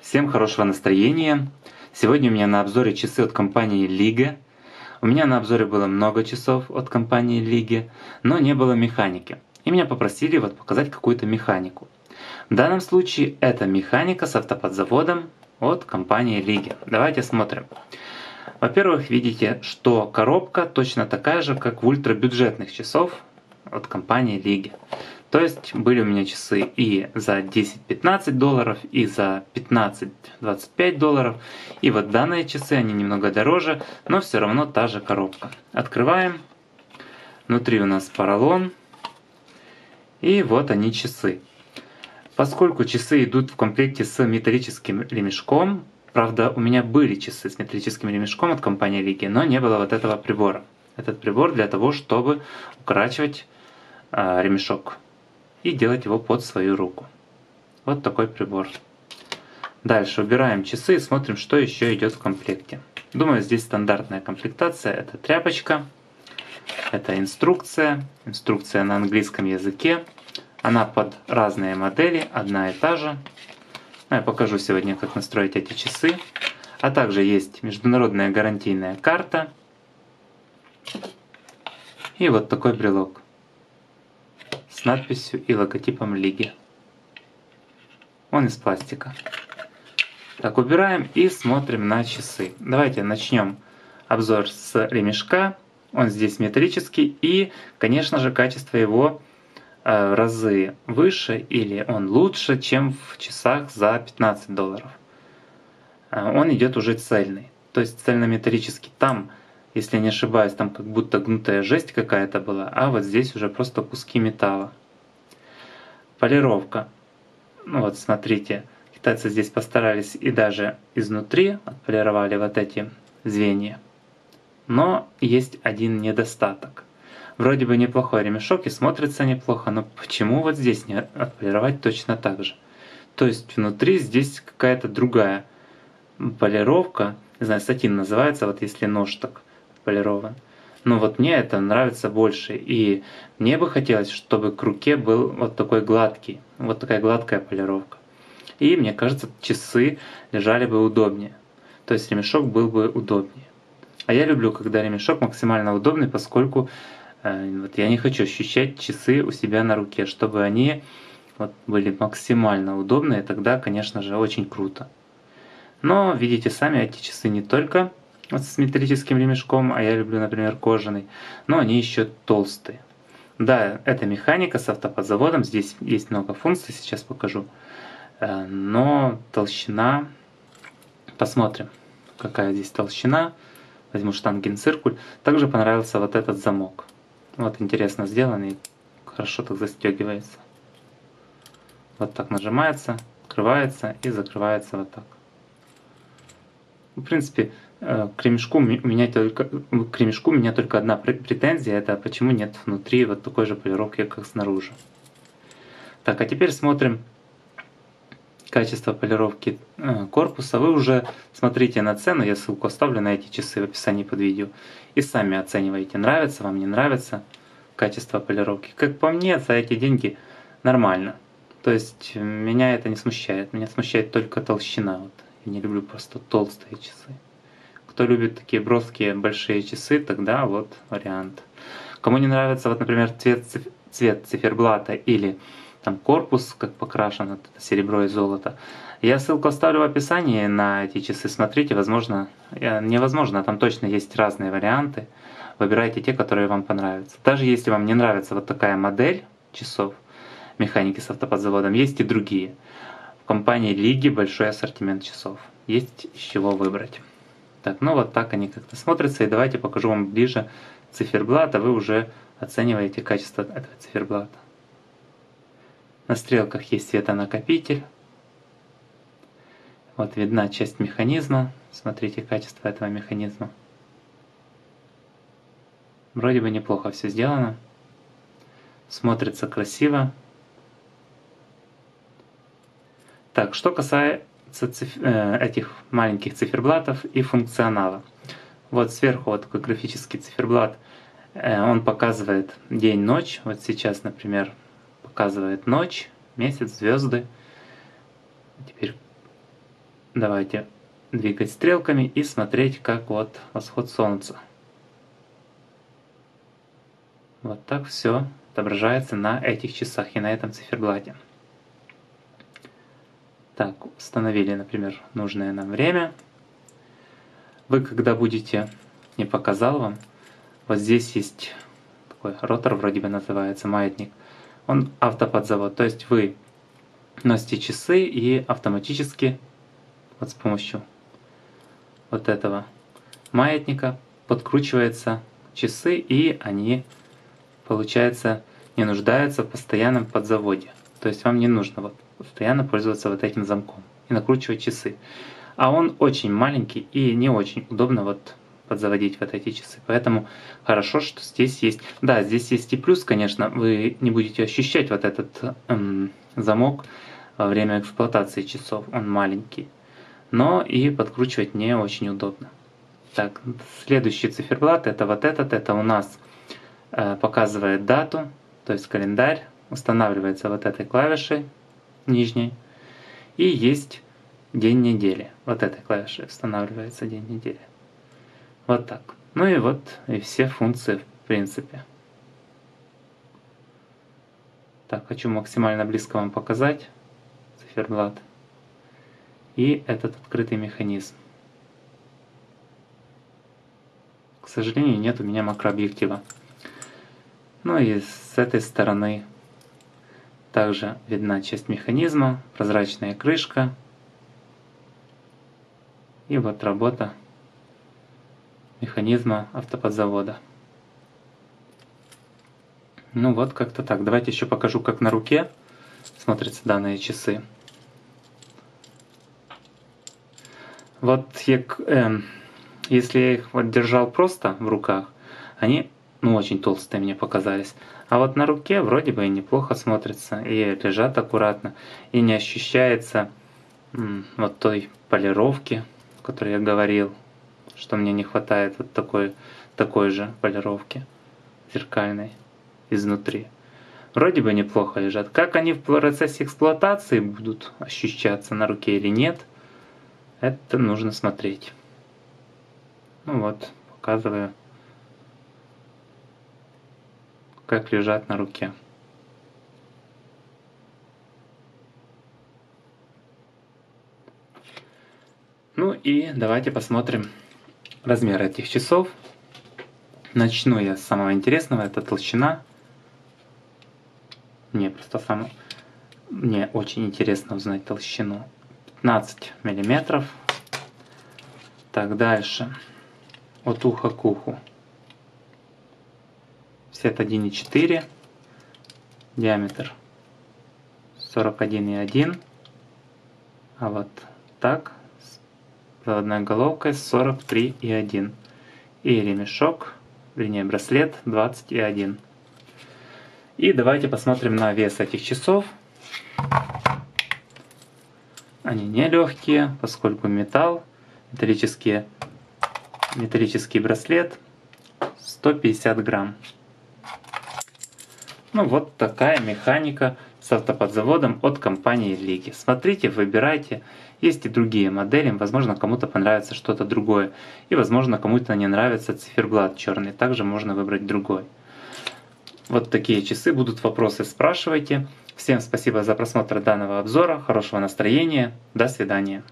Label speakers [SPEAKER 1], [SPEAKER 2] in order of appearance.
[SPEAKER 1] Всем хорошего настроения. Сегодня у меня на обзоре часы от компании Liga. У меня на обзоре было много часов от компании Liga, но не было механики. И меня попросили вот показать какую-то механику. В данном случае это механика с автоподзаводом от компании Liga. Давайте смотрим. Во-первых, видите, что коробка точно такая же, как в ультрабюджетных часов от компании Liga. То есть были у меня часы и за 10-15 долларов, и за 15-25 долларов. И вот данные часы, они немного дороже, но все равно та же коробка. Открываем. Внутри у нас поролон. И вот они часы. Поскольку часы идут в комплекте с металлическим ремешком, правда у меня были часы с металлическим ремешком от компании Лиги, но не было вот этого прибора. Этот прибор для того, чтобы укорачивать э, ремешок и делать его под свою руку. Вот такой прибор. Дальше убираем часы и смотрим, что еще идет в комплекте. Думаю, здесь стандартная комплектация. Это тряпочка, это инструкция, инструкция на английском языке. Она под разные модели, одна и та же. Ну, я покажу сегодня, как настроить эти часы. А также есть международная гарантийная карта. И вот такой брелок с надписью и логотипом лиги. Он из пластика. Так, убираем и смотрим на часы. Давайте начнем обзор с ремешка. Он здесь металлический и, конечно же, качество его э, разы выше или он лучше, чем в часах за 15 долларов. Э, он идет уже цельный, то есть цельнометаллический. Там если не ошибаюсь, там как будто гнутая жесть какая-то была, а вот здесь уже просто куски металла. Полировка. Ну вот смотрите, китайцы здесь постарались и даже изнутри отполировали вот эти звенья. Но есть один недостаток. Вроде бы неплохой ремешок и смотрится неплохо, но почему вот здесь не отполировать точно так же? То есть внутри здесь какая-то другая полировка, не знаю, сатин называется, вот если нож так полирован. Но вот мне это нравится больше. И мне бы хотелось, чтобы к руке был вот такой гладкий, вот такая гладкая полировка. И мне кажется, часы лежали бы удобнее. То есть ремешок был бы удобнее. А я люблю, когда ремешок максимально удобный, поскольку э, вот я не хочу ощущать часы у себя на руке, чтобы они вот, были максимально удобные, тогда, конечно же, очень круто. Но видите сами, эти часы не только вот с металлическим ремешком, а я люблю, например, кожаный, но они еще толстые. Да, это механика с автоподзаводом, здесь есть много функций, сейчас покажу. Э, но толщина, посмотрим, какая здесь толщина. Возьму штангенциркуль. Также понравился вот этот замок. Вот интересно сделанный, хорошо так застегивается. Вот так нажимается, открывается и закрывается вот так. В принципе, к ремешку у меня только к ремешку у меня только одна претензия, это почему нет внутри вот такой же полировки, как снаружи. Так, а теперь смотрим качество полировки э, корпуса. Вы уже смотрите на цену, я ссылку оставлю на эти часы в описании под видео. И сами оцениваете, нравится вам, не нравится качество полировки. Как по мне, за эти деньги нормально. То есть меня это не смущает. Меня смущает только толщина. Вот. Я не люблю просто толстые часы. Кто любит такие броские большие часы, тогда вот вариант. Кому не нравится, вот, например, цвет, цвет циферблата или там корпус, как покрашен, вот серебро и золото. Я ссылку оставлю в описании на эти часы, смотрите, возможно, невозможно, там точно есть разные варианты. Выбирайте те, которые вам понравятся. Даже если вам не нравится вот такая модель часов, механики с автоподзаводом, есть и другие. В компании Лиги большой ассортимент часов. Есть из чего выбрать. Так, ну вот так они как-то смотрятся. И давайте покажу вам ближе циферблат, а вы уже оцениваете качество этого циферблата. На стрелках есть светонакопитель. Вот видна часть механизма. Смотрите качество этого механизма. Вроде бы неплохо все сделано. Смотрится красиво. Так, что касается этих маленьких циферблатов и функционала. Вот сверху вот такой графический циферблат, э, он показывает день-ночь. Вот сейчас, например, показывает ночь, месяц, звезды. Теперь давайте двигать стрелками и смотреть, как вот восход солнца. Вот так все отображается на этих часах и на этом циферблате. Так, установили, например, нужное нам время. Вы, когда будете, не показал вам, вот здесь есть такой ротор, вроде бы называется, маятник. Он автоподзавод, то есть вы носите часы и автоматически вот с помощью вот этого маятника подкручиваются часы и они, получается, не нуждаются в постоянном подзаводе. То есть вам не нужно вот постоянно пользоваться вот этим замком и накручивать часы. А он очень маленький и не очень удобно вот подзаводить вот эти часы. Поэтому хорошо, что здесь есть... Да, здесь есть и плюс, конечно, вы не будете ощущать вот этот эм, замок во время эксплуатации часов. Он маленький. Но и подкручивать не очень удобно. Так, следующий циферблат это вот этот. Это у нас э, показывает дату, то есть календарь. Устанавливается вот этой клавишей нижней. И есть день недели. Вот этой клавишей устанавливается день недели. Вот так. Ну и вот и все функции в принципе. Так, хочу максимально близко вам показать циферблат. И этот открытый механизм. К сожалению, нет у меня макрообъектива. Ну и с этой стороны также видна часть механизма, прозрачная крышка. И вот работа механизма автоподзавода. Ну вот как-то так. Давайте еще покажу, как на руке смотрятся данные часы. Вот я, э, если я их вот держал просто в руках, они ну, очень толстые мне показались. А вот на руке вроде бы и неплохо смотрятся, и лежат аккуратно, и не ощущается вот той полировки, о которой я говорил что мне не хватает вот такой, такой же полировки зеркальной изнутри. Вроде бы неплохо лежат. Как они в процессе эксплуатации будут ощущаться на руке или нет, это нужно смотреть. Ну вот, показываю, как лежат на руке. Ну и давайте посмотрим размер этих часов. Начну я с самого интересного, это толщина. Мне просто сам... Мне очень интересно узнать толщину. 15 миллиметров. Так, дальше. От уха к уху. 51,4. Диаметр 41,1. А вот так заводной головкой 43,1 и ремешок, вернее браслет 21. И давайте посмотрим на вес этих часов. Они не легкие, поскольку металл, металлические, металлический браслет 150 грамм. Ну вот такая механика с автоподзаводом от компании Лиги. Смотрите, выбирайте. Есть и другие модели, возможно кому-то понравится что-то другое. И возможно кому-то не нравится циферблат черный, также можно выбрать другой. Вот такие часы, будут вопросы, спрашивайте. Всем спасибо за просмотр данного обзора, хорошего настроения, до свидания.